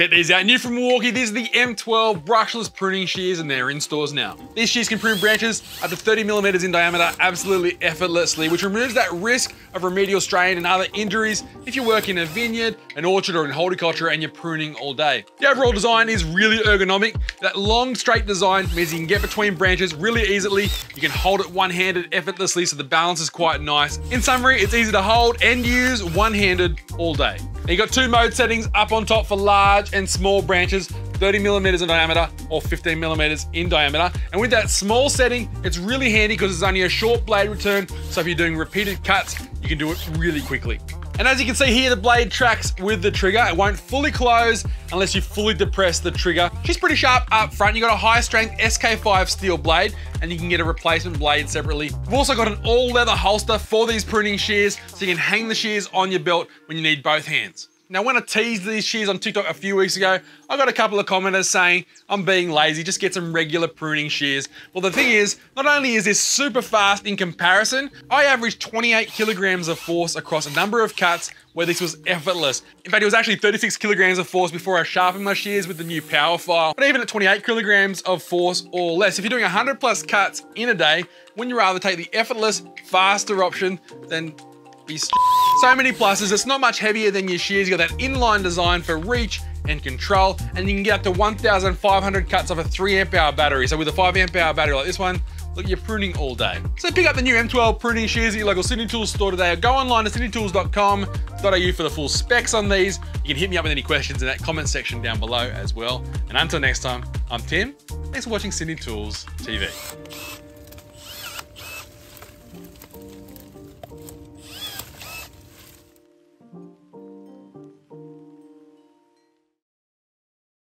Check these out. New from Milwaukee, these are the M12 brushless pruning shears and they're in stores now. These shears can prune branches up to 30 millimeters in diameter absolutely effortlessly, which removes that risk of remedial strain and other injuries if you work in a vineyard, an orchard, or in horticulture and you're pruning all day. The overall design is really ergonomic. That long straight design means you can get between branches really easily. You can hold it one-handed effortlessly so the balance is quite nice. In summary, it's easy to hold and use one-handed all day. Now you got two mode settings up on top for large and small branches, 30 millimeters in diameter or 15 millimeters in diameter. And with that small setting, it's really handy because it's only a short blade return. So if you're doing repeated cuts, you can do it really quickly. And as you can see here, the blade tracks with the trigger. It won't fully close unless you fully depress the trigger. She's pretty sharp up front. You got a high strength SK5 steel blade and you can get a replacement blade separately. We've also got an all leather holster for these pruning shears so you can hang the shears on your belt when you need both hands. Now, when I teased these shears on TikTok a few weeks ago, I got a couple of commenters saying, I'm being lazy, just get some regular pruning shears. Well, the thing is, not only is this super fast in comparison, I averaged 28 kilograms of force across a number of cuts where this was effortless. In fact, it was actually 36 kilograms of force before I sharpened my shears with the new power file. But even at 28 kilograms of force or less, if you're doing 100 plus cuts in a day, wouldn't you rather take the effortless, faster option than be so many pluses. It's not much heavier than your shears. You got that inline design for reach and control, and you can get up to 1,500 cuts off a 3 amp hour battery. So with a 5 amp hour battery like this one, look, you're pruning all day. So pick up the new M12 pruning shears at your local Sydney Tools store today, or go online to sydneytools.com.au for the full specs on these. You can hit me up with any questions in that comment section down below as well. And until next time, I'm Tim. Thanks for watching Sydney Tools TV.